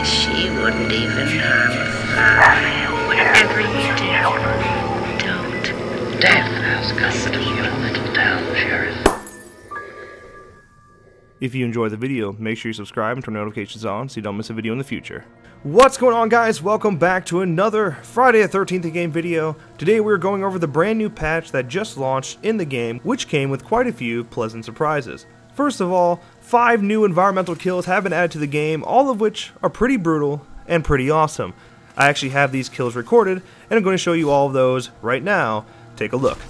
Cause she wouldn't even harm a fly. Wherever you do, don't. Death has custody of your little town, Sheriff. If you enjoyed the video, make sure you subscribe and turn notifications on so you don't miss a video in the future. What's going on guys? Welcome back to another Friday the 13th game video. Today we're going over the brand new patch that just launched in the game, which came with quite a few pleasant surprises. First of all, 5 new environmental kills have been added to the game, all of which are pretty brutal and pretty awesome. I actually have these kills recorded, and I'm going to show you all of those right now. Take a look.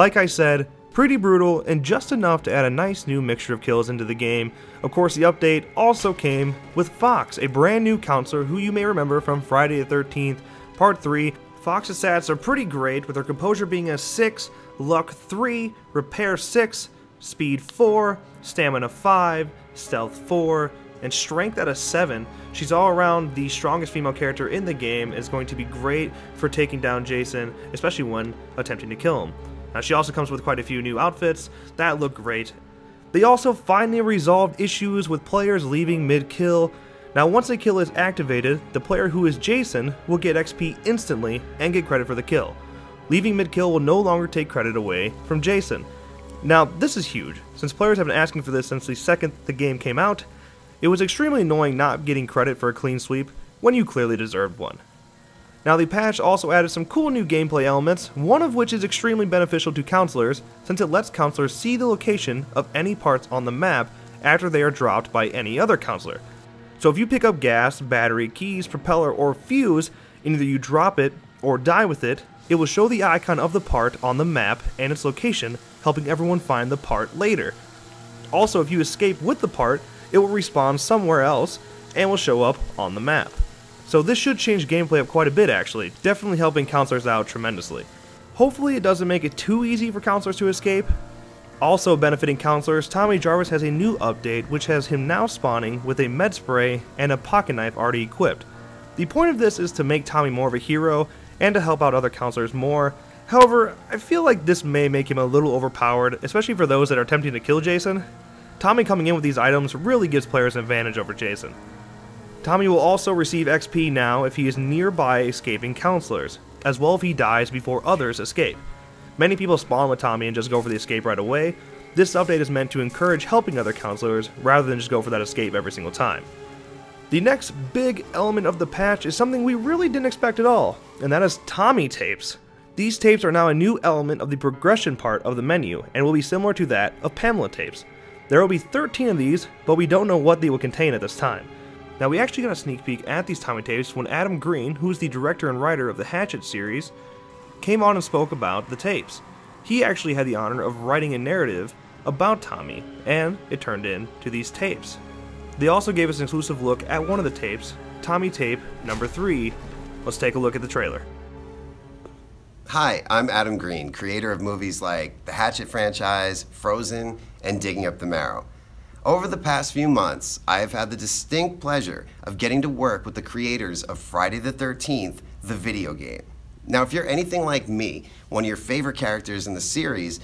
Like I said, pretty brutal and just enough to add a nice new mixture of kills into the game. Of course, the update also came with Fox, a brand new counselor who you may remember from Friday the 13th, Part 3. Fox's stats are pretty great, with her composure being a 6, luck 3, repair 6, speed 4, stamina 5, stealth 4, and strength at a 7. She's all around the strongest female character in the game, is going to be great for taking down Jason, especially when attempting to kill him. Now, she also comes with quite a few new outfits that look great. They also finally resolved issues with players leaving mid-kill. Now, once a kill is activated, the player who is Jason will get XP instantly and get credit for the kill. Leaving mid-kill will no longer take credit away from Jason. Now, this is huge, since players have been asking for this since the second the game came out. It was extremely annoying not getting credit for a clean sweep when you clearly deserved one. Now the patch also added some cool new gameplay elements, one of which is extremely beneficial to counselors since it lets counselors see the location of any parts on the map after they are dropped by any other counselor. So if you pick up gas, battery, keys, propeller, or fuse, and either you drop it or die with it, it will show the icon of the part on the map and its location, helping everyone find the part later. Also, if you escape with the part, it will respawn somewhere else and will show up on the map. So this should change gameplay up quite a bit actually, definitely helping counselors out tremendously. Hopefully it doesn't make it too easy for counselors to escape. Also benefiting counselors, Tommy Jarvis has a new update which has him now spawning with a med spray and a pocket knife already equipped. The point of this is to make Tommy more of a hero and to help out other counselors more. However, I feel like this may make him a little overpowered, especially for those that are attempting to kill Jason. Tommy coming in with these items really gives players an advantage over Jason. Tommy will also receive XP now if he is nearby escaping counselors, as well if he dies before others escape. Many people spawn with Tommy and just go for the escape right away. This update is meant to encourage helping other counselors rather than just go for that escape every single time. The next big element of the patch is something we really didn't expect at all, and that is Tommy tapes. These tapes are now a new element of the progression part of the menu and will be similar to that of Pamela tapes. There will be 13 of these, but we don't know what they will contain at this time. Now, we actually got a sneak peek at these Tommy tapes when Adam Green, who is the director and writer of the Hatchet series, came on and spoke about the tapes. He actually had the honor of writing a narrative about Tommy, and it turned into these tapes. They also gave us an exclusive look at one of the tapes, Tommy Tape number 3. Let's take a look at the trailer. Hi, I'm Adam Green, creator of movies like the Hatchet franchise, Frozen, and Digging Up the Marrow. Over the past few months, I have had the distinct pleasure of getting to work with the creators of Friday the 13th, the video game. Now, if you're anything like me, one of your favorite characters in the series,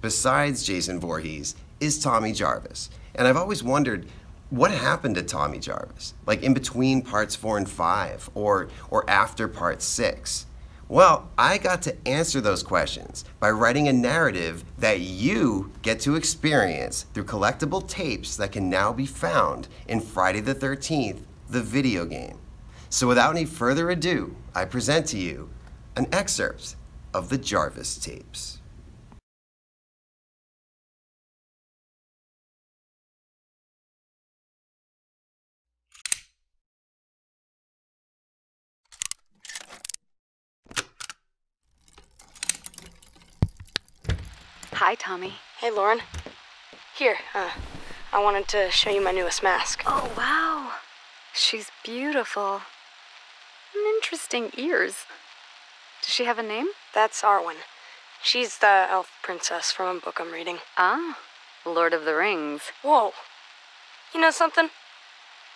besides Jason Voorhees, is Tommy Jarvis. And I've always wondered what happened to Tommy Jarvis, like in between parts four and five, or, or after part six. Well, I got to answer those questions by writing a narrative that you get to experience through collectible tapes that can now be found in Friday the 13th, the video game. So without any further ado, I present to you an excerpt of the Jarvis tapes. Hi, Tommy. Hey, Lauren. Here, uh, I wanted to show you my newest mask. Oh, wow. She's beautiful. Interesting ears. Does she have a name? That's Arwen. She's the elf princess from a book I'm reading. Ah, Lord of the Rings. Whoa. You know something?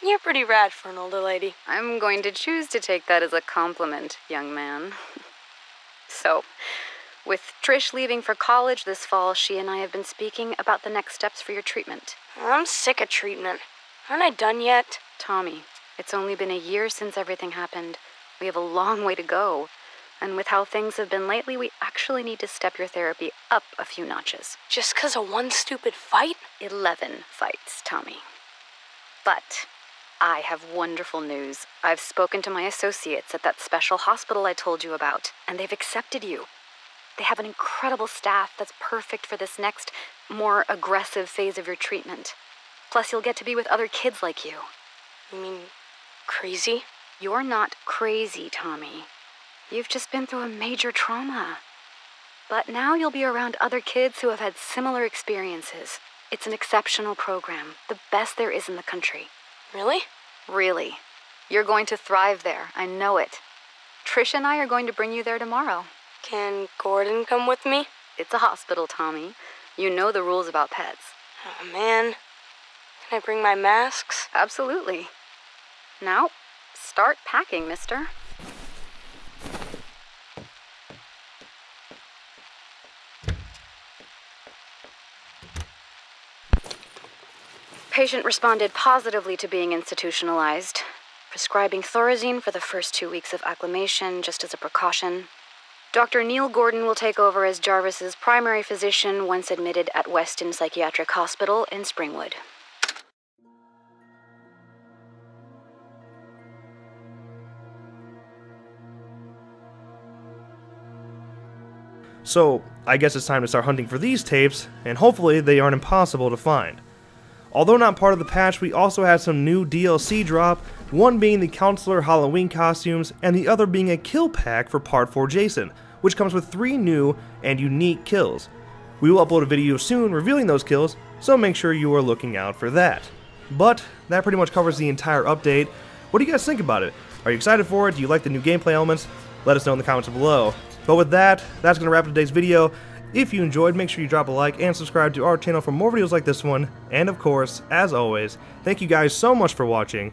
You're pretty rad for an older lady. I'm going to choose to take that as a compliment, young man. so, with Trish leaving for college this fall, she and I have been speaking about the next steps for your treatment. I'm sick of treatment. Aren't I done yet? Tommy, it's only been a year since everything happened. We have a long way to go. And with how things have been lately, we actually need to step your therapy up a few notches. Just 'cause of one stupid fight? Eleven fights, Tommy. But I have wonderful news. I've spoken to my associates at that special hospital I told you about, and they've accepted you. They have an incredible staff that's perfect for this next, more aggressive phase of your treatment. Plus, you'll get to be with other kids like you. You mean crazy? You're not crazy, Tommy. You've just been through a major trauma. But now you'll be around other kids who have had similar experiences. It's an exceptional program, the best there is in the country. Really? Really. You're going to thrive there. I know it. Trish and I are going to bring you there tomorrow. Can Gordon come with me? It's a hospital, Tommy. You know the rules about pets. Oh, man. Can I bring my masks? Absolutely. Now, start packing, mister. Patient responded positively to being institutionalized, prescribing Thorazine for the first two weeks of acclimation just as a precaution. Dr. Neil Gordon will take over as Jarvis's primary physician once admitted at Westin Psychiatric Hospital in Springwood. So, I guess it's time to start hunting for these tapes, and hopefully they aren't impossible to find. Although not part of the patch, we also had some new DLC drop, one being the Counselor Halloween costumes, and the other being a kill pack for Part 4 Jason, which comes with three new and unique kills. We will upload a video soon revealing those kills, so make sure you are looking out for that. But that pretty much covers the entire update. What do you guys think about it? Are you excited for it? Do you like the new gameplay elements? Let us know in the comments below. But with that, that's going to wrap today's video. If you enjoyed, make sure you drop a like and subscribe to our channel for more videos like this one. And of course, as always, thank you guys so much for watching,